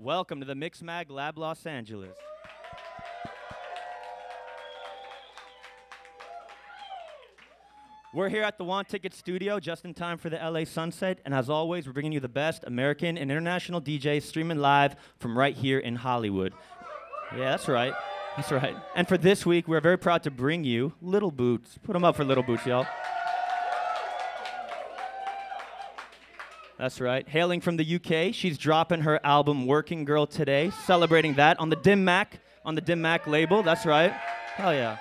Welcome to the Mixmag Lab Los Angeles. We're here at the Wantickets Studio just in time for the LA sunset, and as always, we're bringing you the best American and international DJs streaming live from right here in Hollywood. Yeah, that's right. That's right. And for this week, we're very proud to bring you Little Boots. Put them up for Little Boots, y'all. That's right. Hailing from the UK, she's dropping her album Working Girl today, celebrating that on the Dim Mak, on the Dim Mak label. That's right. Hell yeah.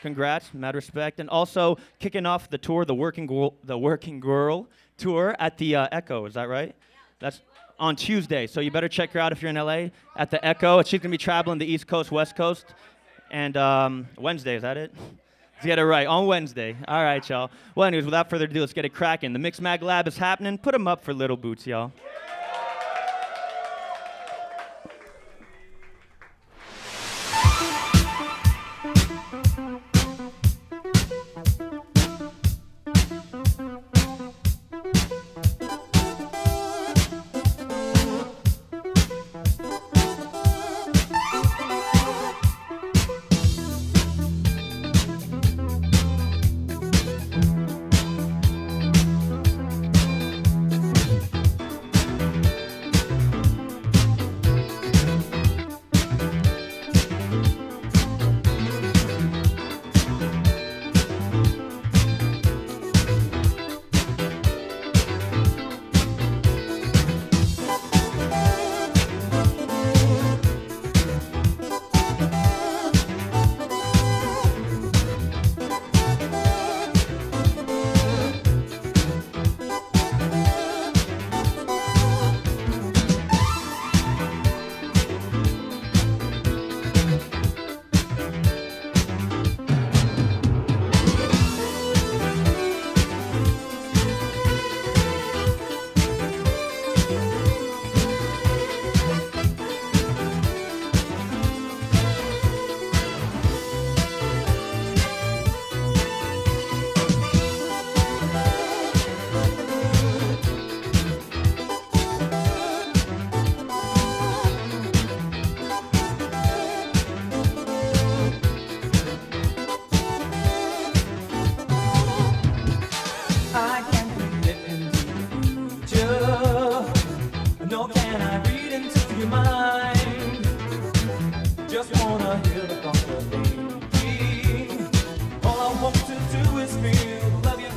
Congrats, mad respect. And also kicking off the tour, the Working Girl, the Working Girl tour at the uh, Echo. Is that right? That's on Tuesday. So you better check her out if you're in LA at the Echo. She's gonna be traveling the East Coast, West Coast, and um, Wednesday. Is that it? Let's get it right on Wednesday. All right, y'all. Well, anyways, without further ado, let's get it cracking. The Mixmag Lab is happening. Put them up for Little Boots, y'all.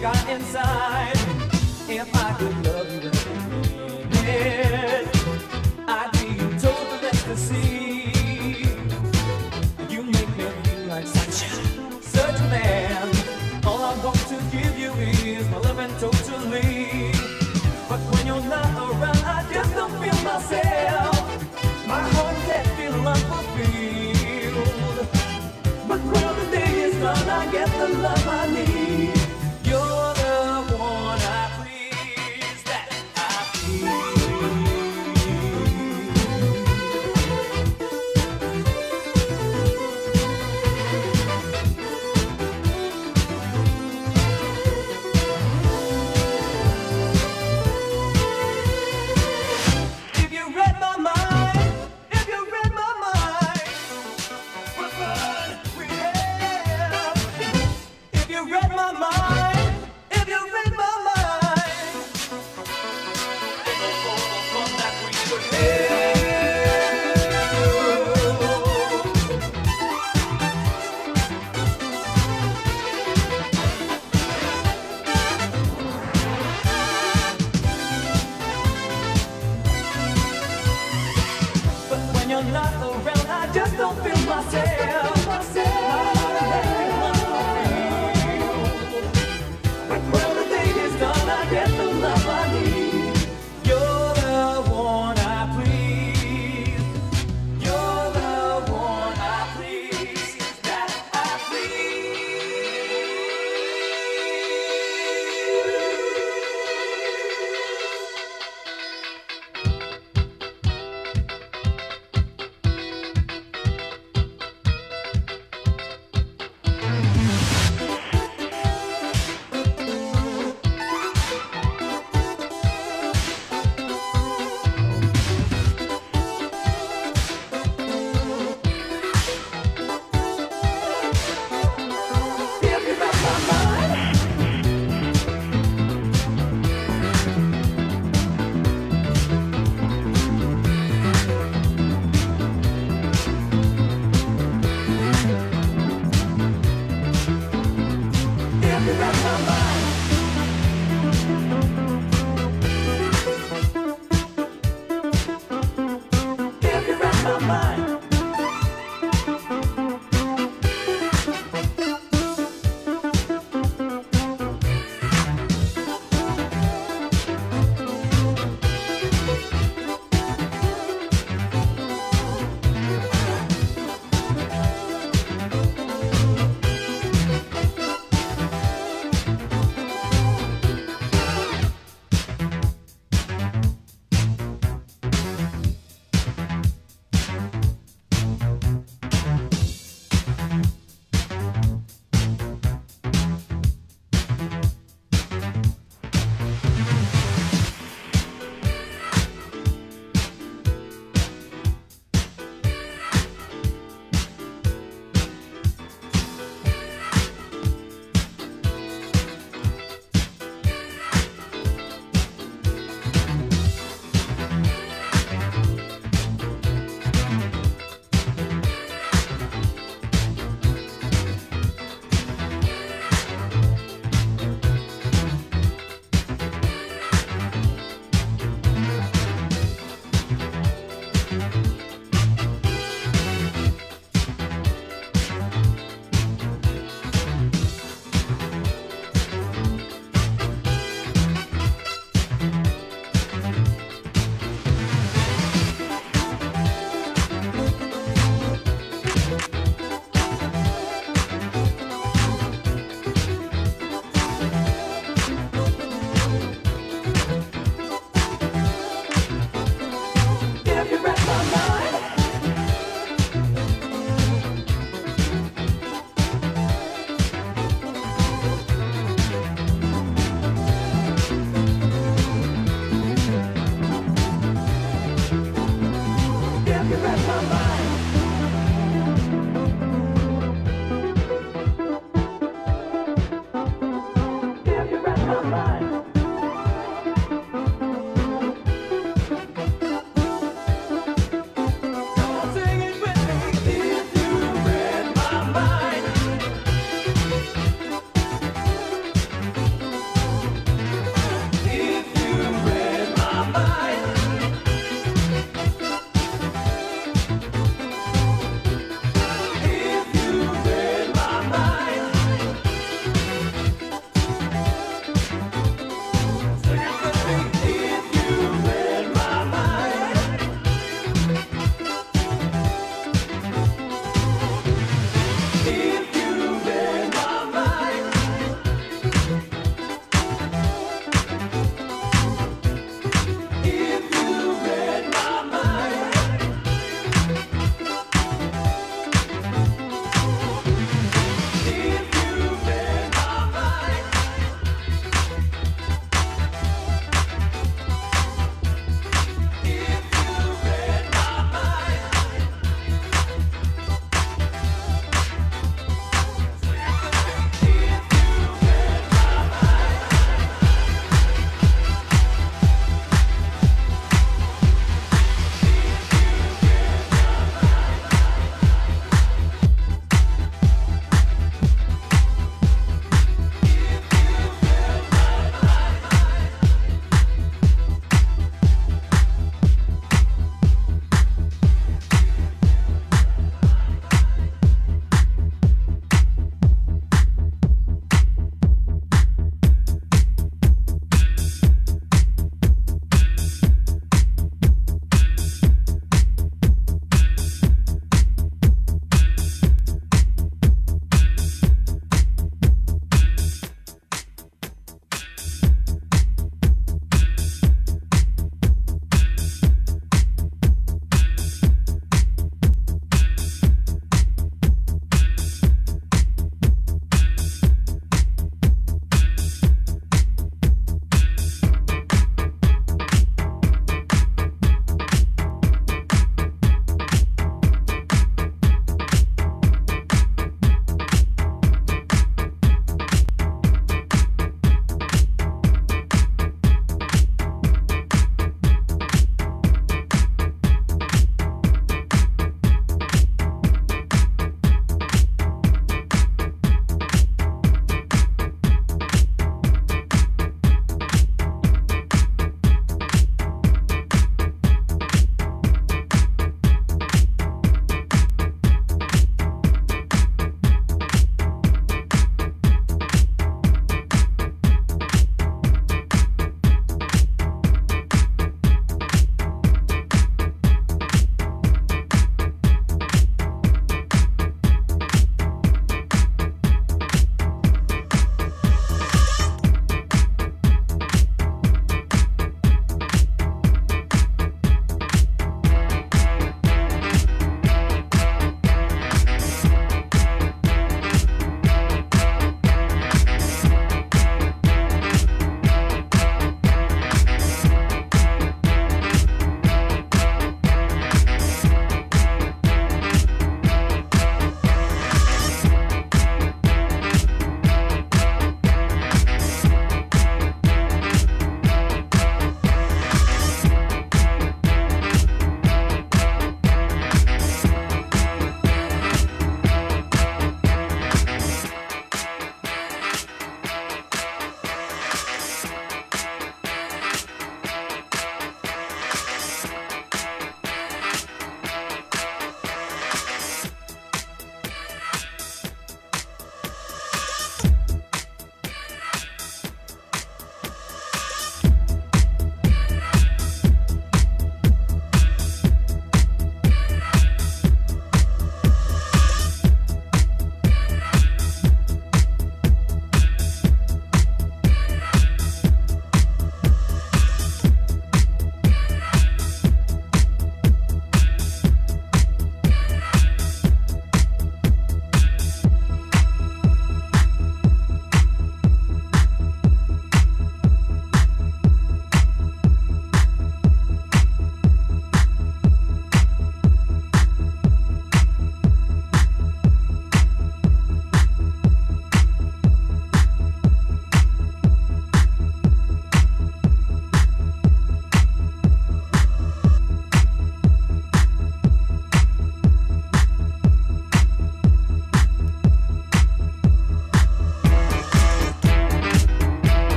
Got inside.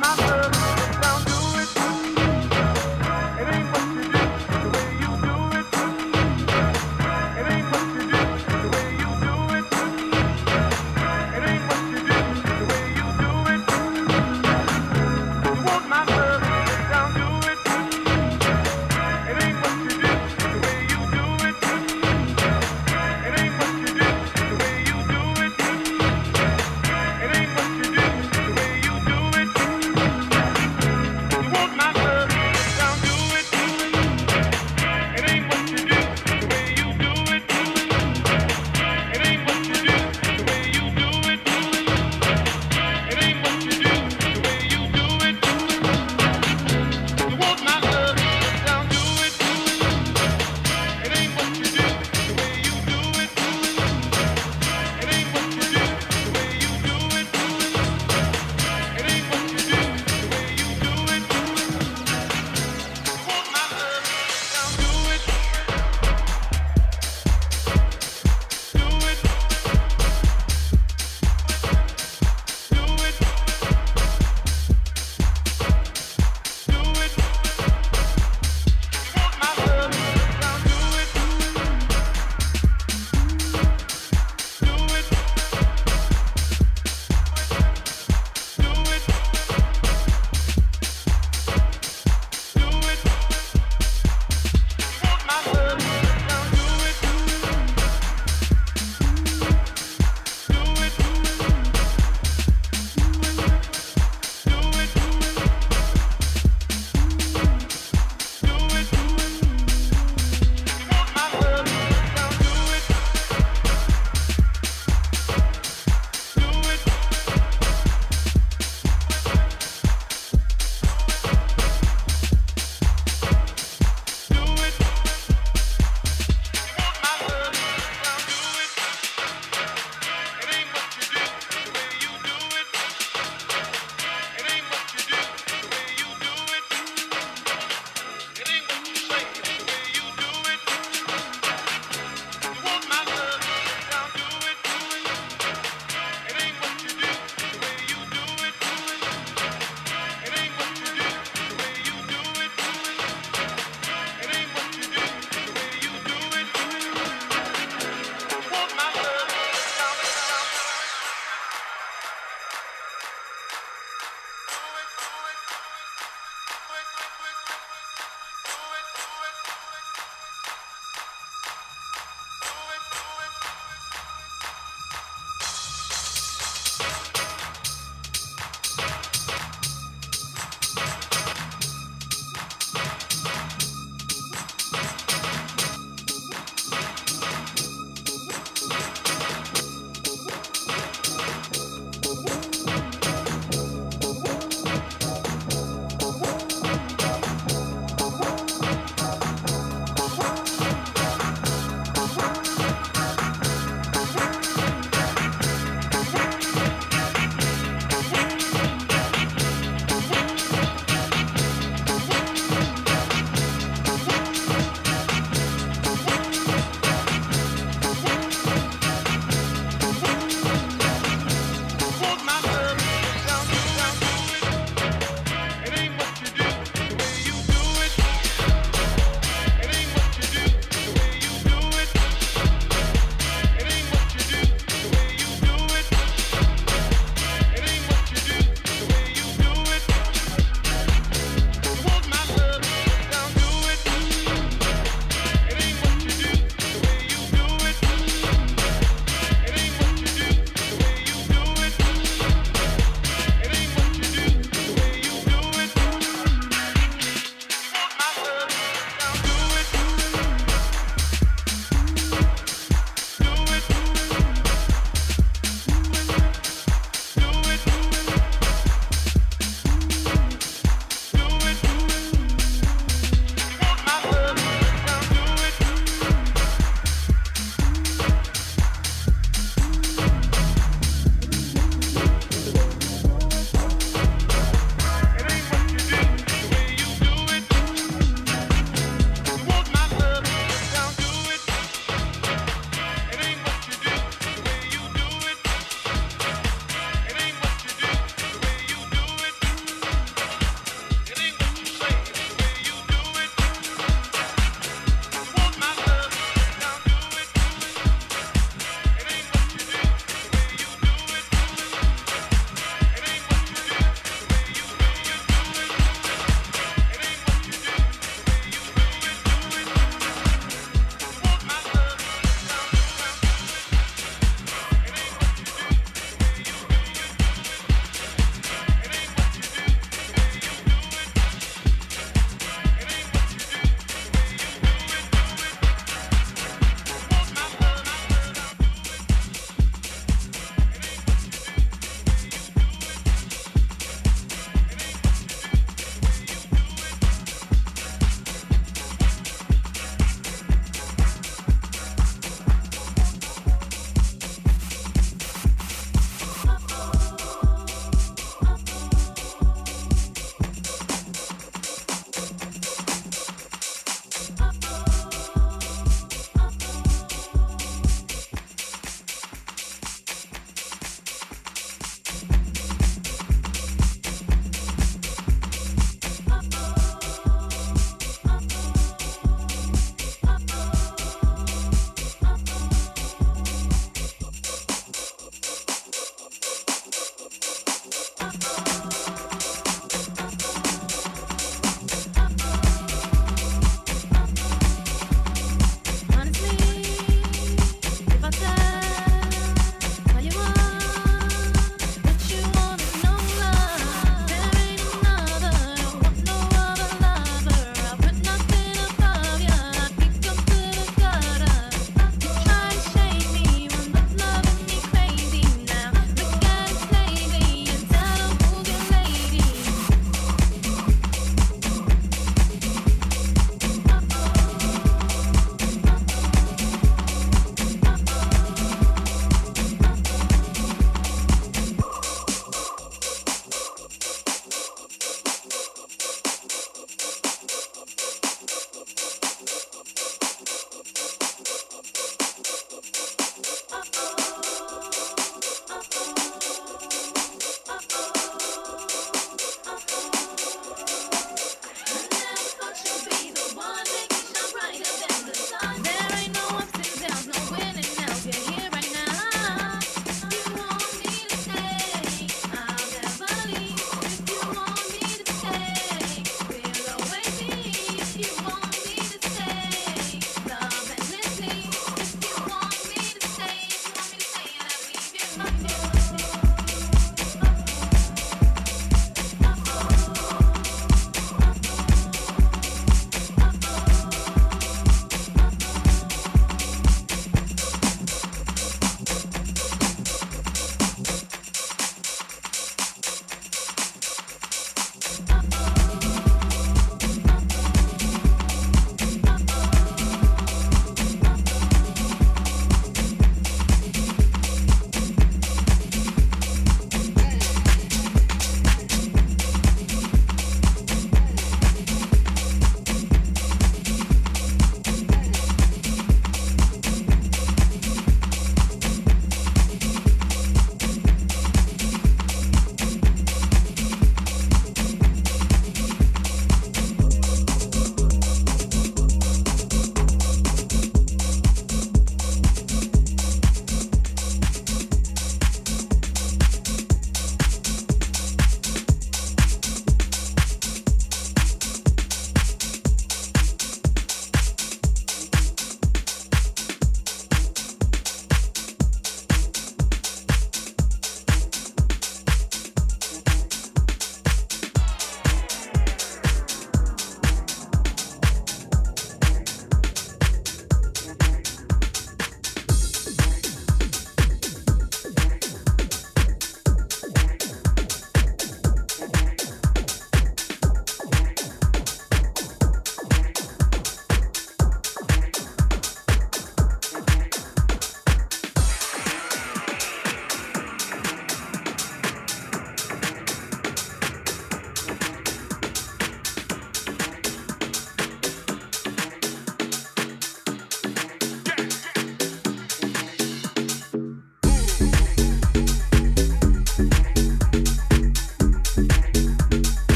my mind.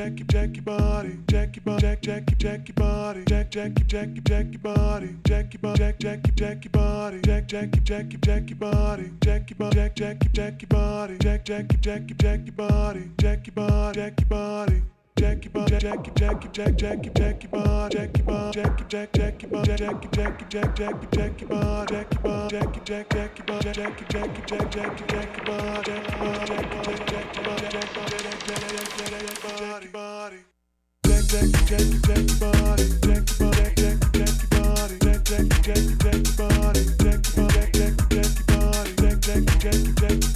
Jack, jack, jack, jack your body, jack your jack, jack, jack your body, jack, jack, jack, jack your body, jack your jack, jack, jack your body, jack, jack, jack, jack your body, jack your jack, jack, jack your body, jack, jack, jack, jack your body, jack your body, jack your body, Jackie Jackie, Jackie, Jack, Jackie, Jackie Bob, Jackie Bob, Jackie, Jack, Jackie Bob, Jackie, Jackie, Jack, Jackie, Jackie Bob, Jackie Bob, Jackie, Jack, Jackie Bob, Jackie, Jackie, Jack, Jackie, Jackie Bob, Jackie Bob, Jackie, Jack, Jackie Bob, Jackie Bob, Jackie Body. Jack, Jackie, Jackie, Jackie Body, Jackie Bob, Jack, Jackie, Jackie Body, Jack, Jackie, Jackie, Jackie Body, Jackie Bob, Jack, Jackie, Jackie Body, Jack, Jackie, Jackie, Jackie Jackie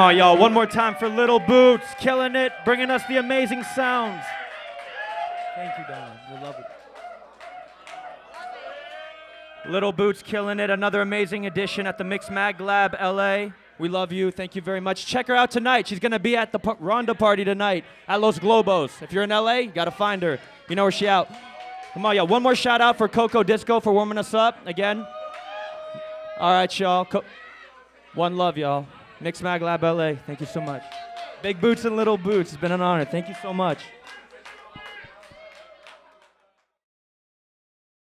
Come on, y'all. One more time for Little Boots, killing it, bringing us the amazing sounds. Thank you, Don. We love it. Little Boots killing it. Another amazing edition at the Mixmag Lab LA. We love you. Thank you very much. Check her out tonight. She's going to be at the pa- Rhonda party tonight at Los Globos. If you're in LA, you got to find her. You know where she out. Come on, y'all. One more shout out for Coco Disco for warming us up again. All right, y'all. Co- One love, y'all. Mixmag Lab LA. Thank you so much. Big Boots and Little Boots. It's been an honor. Thank you so much.